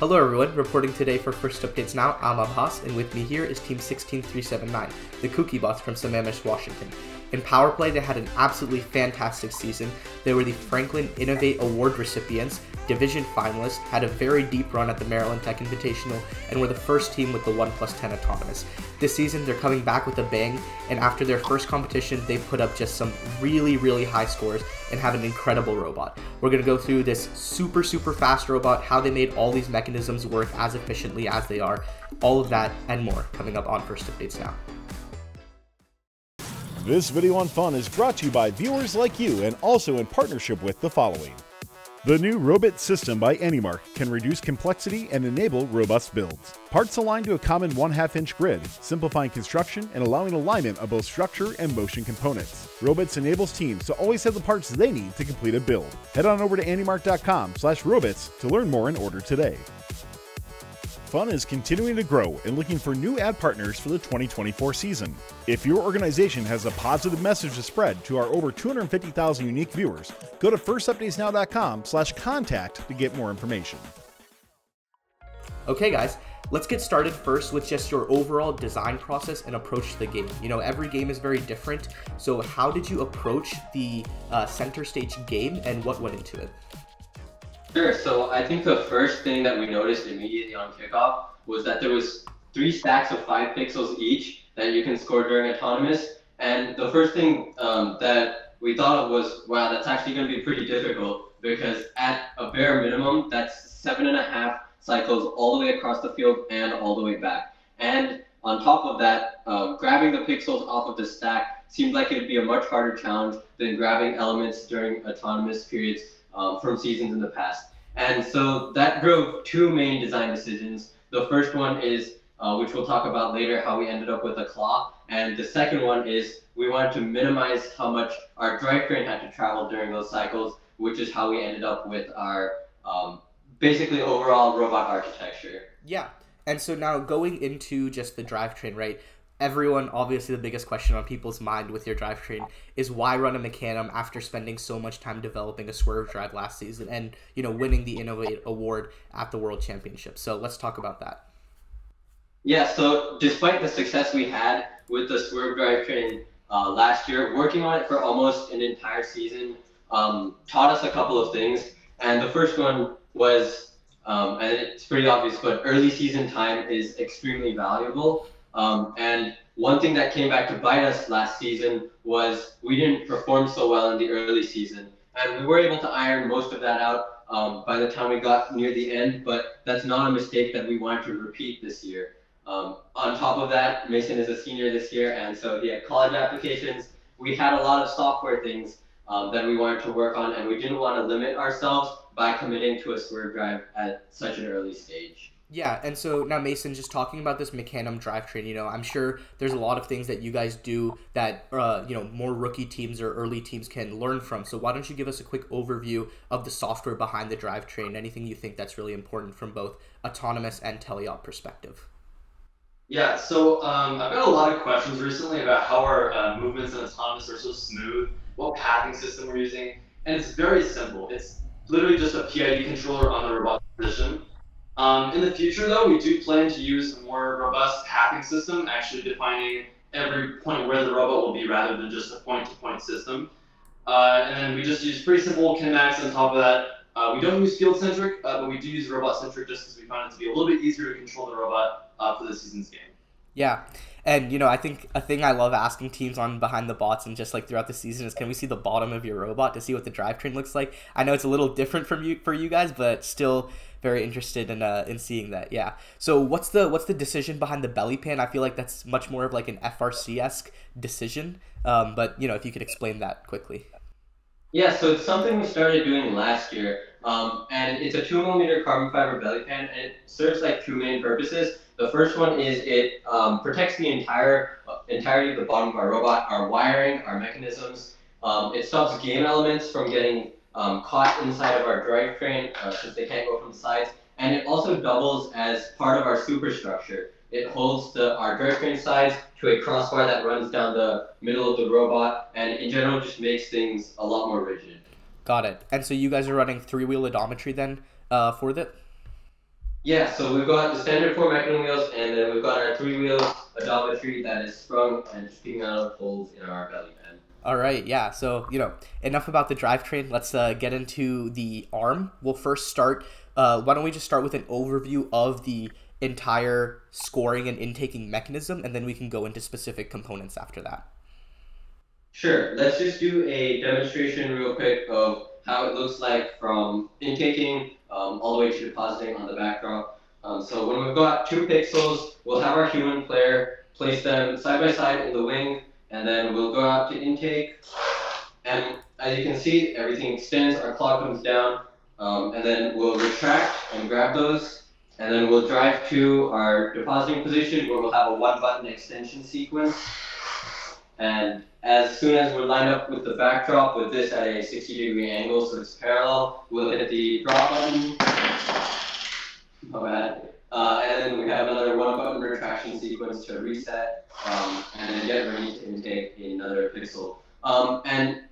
Hello everyone, reporting today for First Updates Now, I'm Abhas, and with me here is Team 16379, the KookyBotz from Sammamish, Washington. In Power Play, they had an absolutely fantastic season. They were the Franklin Innovate Award recipients, division finalists, had a very deep run at the Maryland Tech Invitational, and were the first team with the 1 plus 10 autonomous. This season, they're coming back with a bang, and after their first competition, they put up just some really, really high scores and have an incredible robot. We're going to go through this super, super fast robot, how they made all these mechanisms work as efficiently as they are, all of that and more coming up on First Updates Now. This video on fun is brought to you by viewers like you and also in partnership with the following. The new Robit system by AndyMark can reduce complexity and enable robust builds. Parts aligned to a common 1 2 inch grid, simplifying construction and allowing alignment of both structure and motion components. Robits enables teams to always have the parts they need to complete a build. Head on over to andymark.com slash robits to learn more and order today. Fun is continuing to grow and looking for new ad partners for the 2024 season. If your organization has a positive message to spread to our over 250,000 unique viewers, go to firstupdatesnow.com/contact to get more information. Okay, guys, let's get started first with just your overall design process and approach to the game. You know, every game is very different. So, how did you approach the uh, center stage game, and what went into it? Sure. So I think the first thing that we noticed immediately on kickoff was that there was three stacks of five pixels each that you can score during autonomous. And the first thing um, that we thought of was, wow, that's actually going to be pretty difficult because at a bare minimum, that's seven and a half cycles all the way across the field and all the way back. And on top of that, uh, grabbing the pixels off of the stack seemed like it would be a much harder challenge than grabbing elements during autonomous periods um, from seasons in the past. And so that drove two main design decisions. The first one is, uh, which we'll talk about later, how we ended up with a claw. And the second one is we wanted to minimize how much our drivetrain had to travel during those cycles, which is how we ended up with our um, basically overall robot architecture. Yeah. And so now going into just the drivetrain, right? Everyone obviously the biggest question on people's mind with your drivetrain is why run a mecanum after spending so much time developing a swerve drive last season and you know winning the innovate award at the world championship? So let's talk about that. Yeah so despite the success we had with the swerve drivetrain uh, last year working on it for almost an entire season um, taught us a couple of things. And the first one was um, and it's pretty obvious but early season time is extremely valuable um, and one thing that came back to bite us last season was we didn't perform so well in the early season. And we were able to iron most of that out um, by the time we got near the end, but that's not a mistake that we want to repeat this year. Um, on top of that, Mason is a senior this year, and so he had college applications. We had a lot of software things um, that we wanted to work on, and we didn't want to limit ourselves by committing to a swerve drive at such an early stage. Yeah, and so now Mason, just talking about this Mecanum drivetrain, you know, I'm sure there's a lot of things that you guys do that uh, you know more rookie teams or early teams can learn from. So why don't you give us a quick overview of the software behind the drivetrain? Anything you think that's really important from both autonomous and teleop perspective? Yeah, so um, I've got a lot of questions recently about how our uh, movements in autonomous are so smooth, what pathing system we're using, and it's very simple. It's literally just a PID controller on the robot position um, in the future, though, we do plan to use a more robust pathing system, actually defining every point where the robot will be rather than just a point-to-point system. Uh, and then we just use pretty simple kinematics on top of that. Uh, we don't use field-centric, uh, but we do use robot-centric just because we found it to be a little bit easier to control the robot uh, for this season's game. Yeah. And you know, I think a thing I love asking teams on behind the bots and just like throughout the season is can we see the bottom of your robot to see what the drivetrain looks like? I know it's a little different from you for you guys, but still very interested in uh, in seeing that. Yeah. So what's the what's the decision behind the belly pan? I feel like that's much more of like an FRC esque decision. Um, but you know, if you could explain that quickly. Yeah, so it's something we started doing last year, um, and it's a two millimeter carbon fiber belly pan, and it serves like two main purposes. The first one is it um, protects the entire uh, entirety of the bottom of our robot, our wiring, our mechanisms. Um, it stops game elements from getting um, caught inside of our drivetrain uh, since they can't go from the sides. And it also doubles as part of our superstructure. It holds the, our drivetrain sides to a crossbar that runs down the middle of the robot, and in general just makes things a lot more rigid. Got it. And so you guys are running three-wheel odometry then uh, for that? Yeah, so we've got the standard four Mecanum wheels, and then we've got our three wheels odometry that is sprung and sticking out of holes in our belly pan. All right, yeah. So you know, enough about the drivetrain. Let's uh, get into the arm. We'll first start. Uh, why don't we just start with an overview of the entire scoring and intaking mechanism, and then we can go into specific components after that. Sure. Let's just do a demonstration real quick of how it looks like from intaking um, all the way to depositing on the backdrop. Um, so when we've got two pixels, we'll have our human player place them side by side in the wing, and then we'll go out to intake. And as you can see, everything extends, our claw comes down, um, and then we'll retract and grab those, and then we'll drive to our depositing position where we'll have a one button extension sequence. And as soon as we're lined up with the backdrop with this at a 60 degree angle so it's parallel, we'll hit the drop button. My bad. Uh, and then we have another one button retraction sequence to reset, um, and then get ready to intake another pixel. Um, and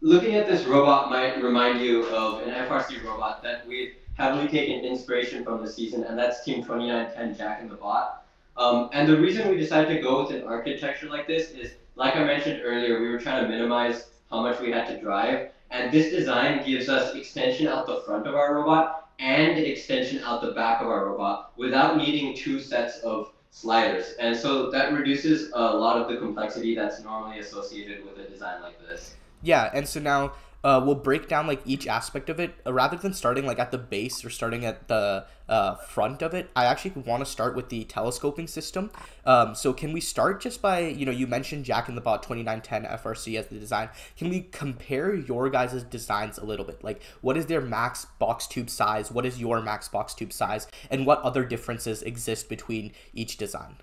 looking at this robot might remind you of an FRC robot that we've heavily taken inspiration from this season, and that's Team 2910 Jack in the Bot. Um, and the reason we decided to go with an architecture like this is like I mentioned earlier, we were trying to minimize how much we had to drive, and this design gives us extension out the front of our robot and extension out the back of our robot without needing two sets of sliders. And so that reduces a lot of the complexity that's normally associated with a design like this. Yeah, and so now uh, we'll break down like each aspect of it uh, rather than starting like at the base or starting at the uh, front of it i actually want to start with the telescoping system. Um, so can we start just by you know you mentioned jack in the bot 2910 frc as the design. Can we compare your guys' designs a little bit? Like what is their max box tube size? What is your max box tube size? And what other differences exist between each design?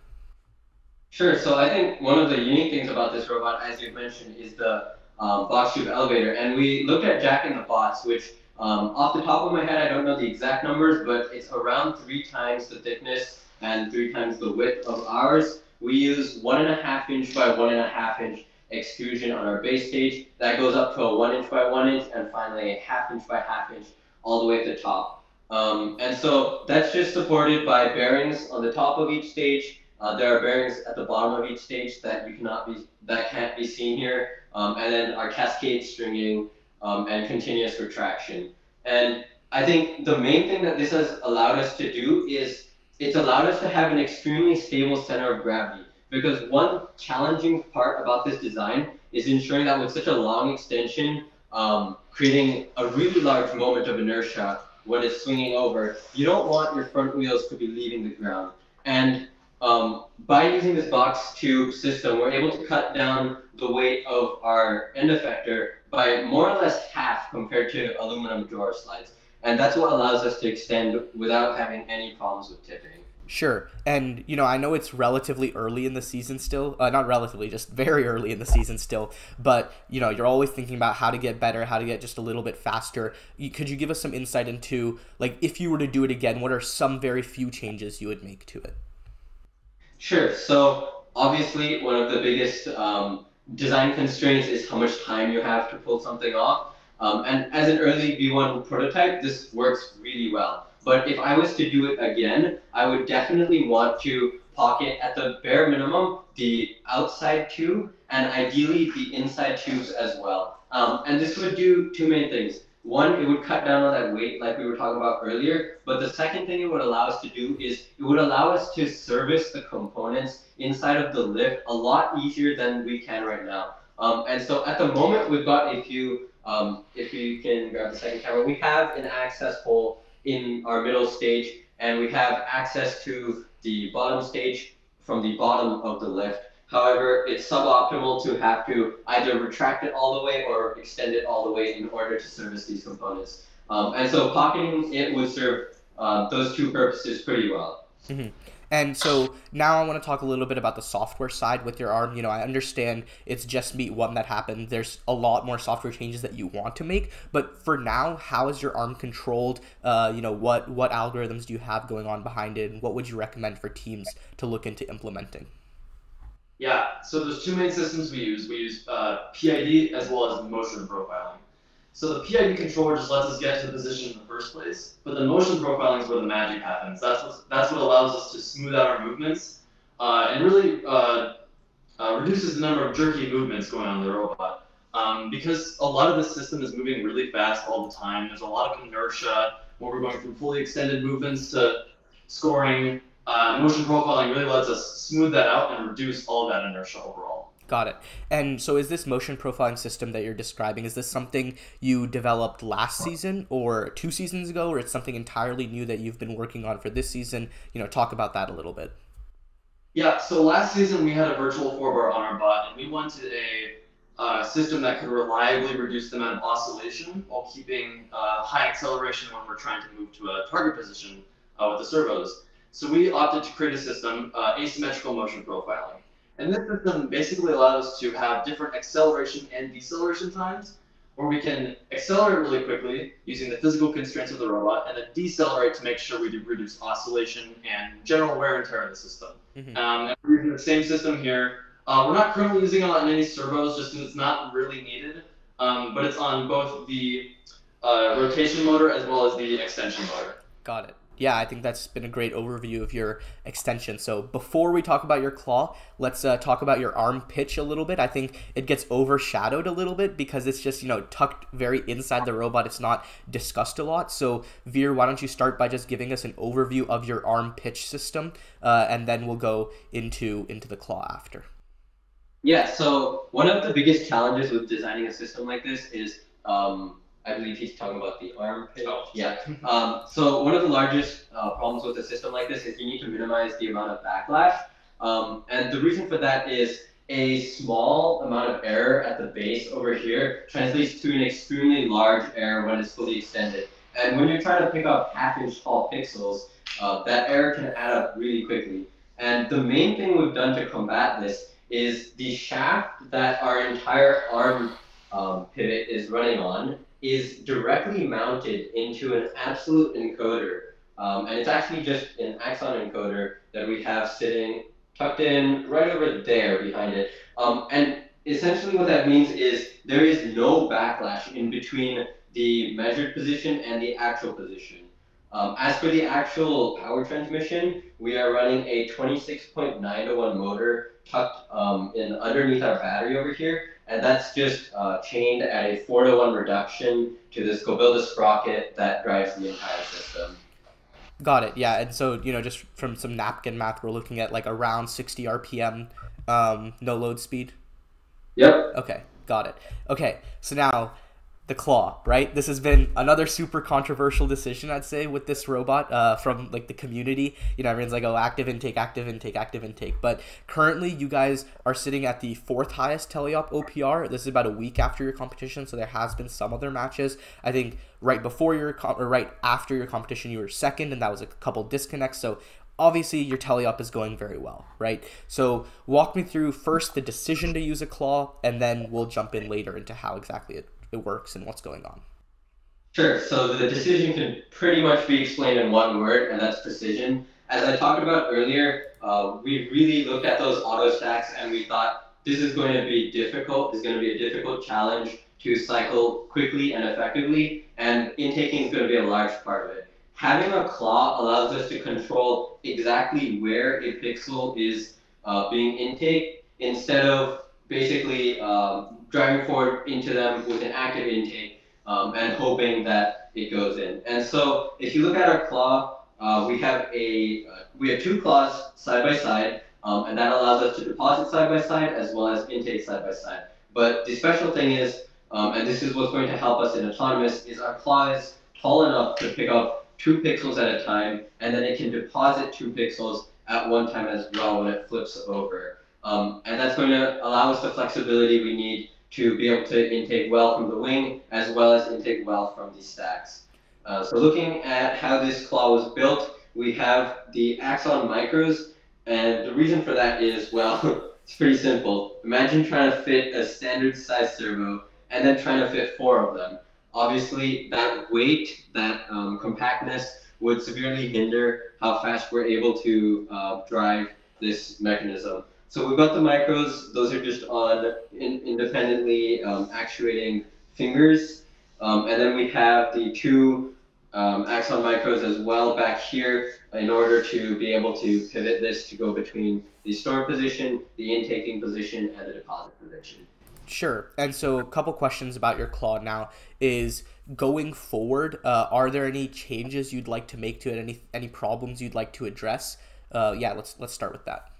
Sure. So I think one of the unique things about this robot, as you mentioned, is the um, box tube elevator. And we looked at Jack in the Box, which um, off the top of my head, I don't know the exact numbers, but it's around three times the thickness and three times the width of ours. We use one and a half inch by one and a half inch extrusion on our base stage. That goes up to a one inch by one inch and finally a half inch by half inch all the way at the top. Um, and so that's just supported by bearings on the top of each stage. Uh, there are bearings at the bottom of each stage that you cannot be that can't be seen here um, and then our cascade stringing um, and continuous retraction. And I think the main thing that this has allowed us to do is it's allowed us to have an extremely stable center of gravity. Because one challenging part about this design is ensuring that with such a long extension, um, creating a really large moment of inertia when it's swinging over, you don't want your front wheels to be leaving the ground. And um, by using this box tube system, we're able to cut down the weight of our end effector by more or less half compared to aluminum drawer slides. And that's what allows us to extend without having any problems with tipping. Sure. And, you know, I know it's relatively early in the season still. Uh, not relatively, just very early in the season still. But, you know, you're always thinking about how to get better, how to get just a little bit faster. Could you give us some insight into, like, if you were to do it again, what are some very few changes you would make to it? Sure. So, obviously, one of the biggest um, design constraints is how much time you have to pull something off. Um, and as an early V1 prototype, this works really well. But if I was to do it again, I would definitely want to pocket at the bare minimum the outside tube and ideally the inside tubes as well. Um, and this would do two main things one, it would cut down on that weight like we were talking about earlier. But the second thing it would allow us to do is it would allow us to service the components inside of the lift a lot easier than we can right now. Um, and so at the moment, we've got a few, um, if you can grab the second camera, we have an access hole in our middle stage, and we have access to the bottom stage from the bottom of the lift. However, it's suboptimal to have to either retract it all the way or extend it all the way in order to service these components. Um, and so pocketing it would serve uh, those two purposes pretty well. Mm-hmm. And so now I want to talk a little bit about the software side with your arm. You know, I understand it's just meet one that happened. There's a lot more software changes that you want to make, but for now, how is your arm controlled? Uh, you know, what what algorithms do you have going on behind it, and what would you recommend for teams to look into implementing? Yeah, so there's two main systems we use. We use uh, PID as well as motion profiling. So the PID controller just lets us get to the position in the first place, but the motion profiling is where the magic happens. That's what that's what allows us to smooth out our movements uh, and really uh, uh, reduces the number of jerky movements going on in the robot. Um, because a lot of the system is moving really fast all the time. There's a lot of inertia when we're going from fully extended movements to scoring. Uh, motion profiling really lets us smooth that out and reduce all of that inertia overall. Got it. And so is this motion profiling system that you're describing, is this something you developed last season or two seasons ago, or it's something entirely new that you've been working on for this season? You know, talk about that a little bit. Yeah, so last season we had a virtual four bar on our bot, and we wanted a uh, system that could reliably reduce the amount of oscillation while keeping uh, high acceleration when we're trying to move to a target position uh, with the servos. So we opted to create a system, uh, asymmetrical motion profiling. And this system basically allows us to have different acceleration and deceleration times, where we can accelerate really quickly using the physical constraints of the robot, and then decelerate to make sure we reduce oscillation and general wear and tear of the system. Mm-hmm. Um, and we're using the same system here. Uh, we're not currently using it on any servos just because it's not really needed, um, but it's on both the uh, rotation motor as well as the extension motor. Got it yeah, I think that's been a great overview of your extension. So before we talk about your claw, let's uh, talk about your arm pitch a little bit. I think it gets overshadowed a little bit because it's just you know tucked very inside the robot. It's not discussed a lot. So Veer, why don't you start by just giving us an overview of your arm pitch system, uh, and then we'll go into into the claw after. Yeah. So one of the biggest challenges with designing a system like this is um, I believe he's talking about the arm pitch. Oh. Yeah. Um, so one of the largest uh, problems with a system like this is you need to minimize the amount of backlash. Um, and the reason for that is a small amount of error at the base over here translates to an extremely large error when it's fully extended. And when you're trying to pick up half inch tall pixels, uh, that error can add up really quickly. And the main thing we've done to combat this is the shaft that our entire arm um, pivot is running on is directly mounted into an absolute encoder. Um, and it's actually just an Axon encoder that we have sitting tucked in right over there behind it. Um, and essentially what that means is there is no backlash in between the measured position and the actual position. Um, as for the actual power transmission, we are running a 26.9 to 1 motor tucked um, in underneath our battery over here and that's just uh, chained at a 4 to 1 reduction to this goBILDA sprocket that drives the entire system. Got it, yeah. And so, you know, just from some napkin math, we're looking at like around 60 RPM um, no load speed. Yep. Okay, got it. Okay, so now the claw, right? This has been another super controversial decision, I'd say, with this robot uh, from like the community. You know, everyone's like, oh, active intake, active intake, active intake. But currently, you guys are sitting at the fourth highest teleop OPR. This is about a week after your competition, so there has been some other matches. I think right before your or right after your competition, you were second, and that was a couple disconnects. So obviously your teleop is going very well, right? So walk me through first the decision to use a claw, and then we'll jump in later into how exactly it it works and what's going on. Sure. So the decision can pretty much be explained in one word, and that's precision. As I talked about earlier, uh, we really looked at those auto stacks and we thought this is going to be difficult. This is going to be a difficult challenge to cycle quickly and effectively, and intaking is going to be a large part of it. Having a claw allows us to control exactly where a pixel is uh, being intake instead of basically um, driving forward into them with an active intake um, and hoping that it goes in. And so if you look at our claw, uh, we have a uh, we have two claws side by side, um, and that allows us to deposit side by side as well as intake side by side. But the special thing is, um, and this is what's going to help us in autonomous, is our claw is tall enough to pick up two pixels at a time, and then it can deposit two pixels at one time as well when it flips over. Um, and that's going to allow us the flexibility we need to be able to intake well from the wing as well as intake well from the stacks. Uh, so looking at how this claw was built, we have the Axon micros, and the reason for that is, well, it's pretty simple. Imagine trying to fit a standard size servo and then trying to fit four of them. Obviously, that weight, that um, compactness would severely hinder how fast we're able to uh, drive this mechanism. So we've got the micros. Those are just on in, independently um, actuating fingers. Um, and then we have the two um, Axon micros as well back here in order to be able to pivot this to go between the store position, the intaking position, and the deposit position. Sure. And so, a couple questions about your claw now is going forward. Uh, are there any changes you'd like to make to it? Any any problems you'd like to address? Uh, yeah, let's let's start with that.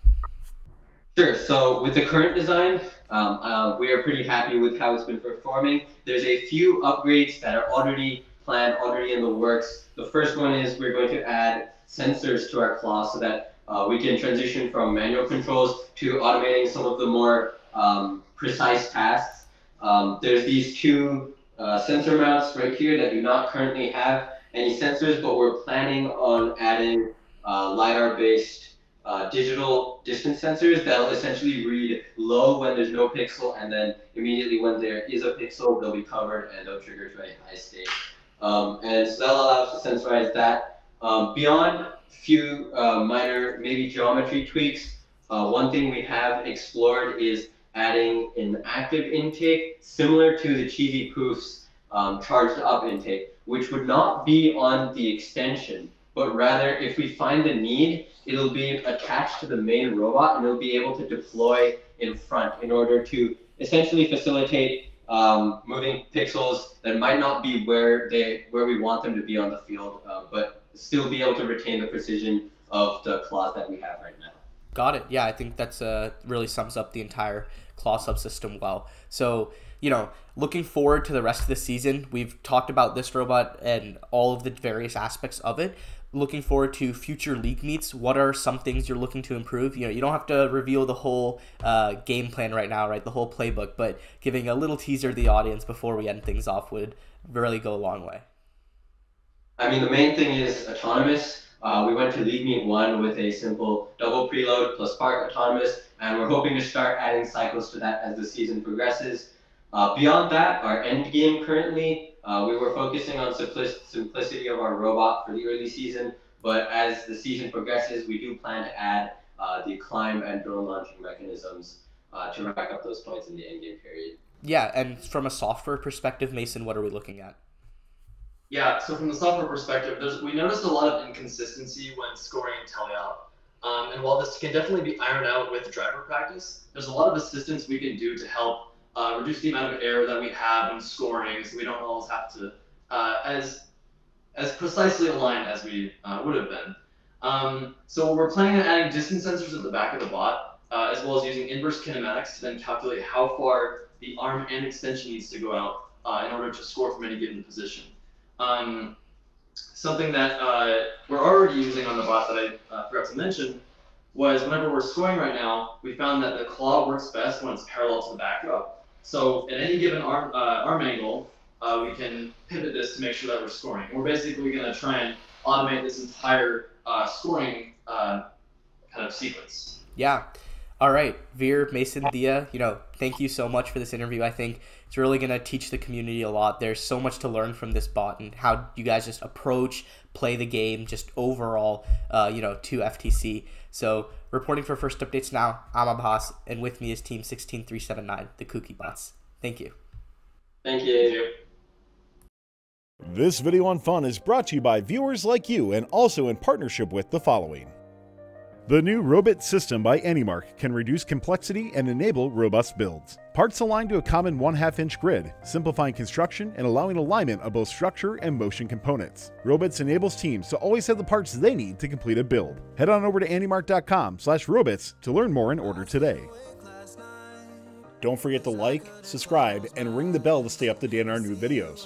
Sure. So with the current design, um, uh, we are pretty happy with how it's been performing. There's a few upgrades that are already planned, already in the works. The first one is we're going to add sensors to our claw so that uh, we can transition from manual controls to automating some of the more um, precise tasks. Um, there's these two uh, sensor mounts right here that do not currently have any sensors, but we're planning on adding uh, LiDAR-based uh, digital distance sensors that'll essentially read low when there's no pixel, and then immediately when there is a pixel, they'll be covered and they'll trigger to a high state. Um, and so that'll allow us to sensorize that. Um, beyond a few uh, minor, maybe geometry tweaks, uh, one thing we have explored is adding an active intake similar to the Cheesy Poof's um, charged up intake, which would not be on the extension, but rather if we find the need, it'll be attached to the main robot and it'll be able to deploy in front in order to essentially facilitate um, moving pixels that might not be where they where we want them to be on the field, uh, but still be able to retain the precision of the claws that we have right now. Got it. Yeah, I think that's uh, really sums up the entire claw subsystem well. So you know, looking forward to the rest of the season. We've talked about this robot and all of the various aspects of it looking forward to future league meets. What are some things you're looking to improve? You know, you don't have to reveal the whole uh, game plan right now, right? The whole playbook, but giving a little teaser to the audience before we end things off would really go a long way. I mean, the main thing is autonomous. Uh, we went to League Meet 1 with a simple double preload plus Spark autonomous, and we're hoping to start adding cycles to that as the season progresses. Uh, beyond that, our end game currently uh, we were focusing on simplic- simplicity of our robot for the early season, but as the season progresses, we do plan to add uh, the climb and drone launching mechanisms uh, to rack up those points in the endgame period. Yeah, and from a software perspective, Mason, what are we looking at? Yeah, so from the software perspective, there's, we noticed a lot of inconsistency when scoring teleop. Um, and while this can definitely be ironed out with driver practice, there's a lot of assistance we can do to help uh, reduce the amount of error that we have in scoring, so we don't always have to uh, as as precisely aligned as we uh, would have been. Um, so we're planning on adding distance sensors at the back of the bot, uh, as well as using inverse kinematics to then calculate how far the arm and extension needs to go out uh, in order to score from any given position. Um, something that uh, we're already using on the bot that I forgot to mention was whenever we're scoring right now, we found that the claw works best when it's parallel to the backdrop. So at any given arm, uh, arm angle, uh, we can pivot this to make sure that we're scoring. We're basically going to try and automate this entire uh, scoring uh, kind of sequence. Yeah. All right, Veer, Mason, Dia, you know, thank you so much for this interview. I think it's really going to teach the community a lot. There's so much to learn from this bot and how you guys just approach, play the game, just overall, uh, you know, to FTC. So Reporting for First Updates Now, I'm Abbas, and with me is Team 16379, the KookyBotz. Thank you. Thank you. This video on fun is brought to you by viewers like you and also in partnership with the following. The new Robit system by AndyMark can reduce complexity and enable robust builds. Parts aligned to a common 1 2 inch grid, simplifying construction and allowing alignment of both structure and motion components. Robits enables teams to always have the parts they need to complete a build. Head on over to andymark.com slash to learn more and order today. Don't forget to like, subscribe, and ring the bell to stay up to date on our new videos.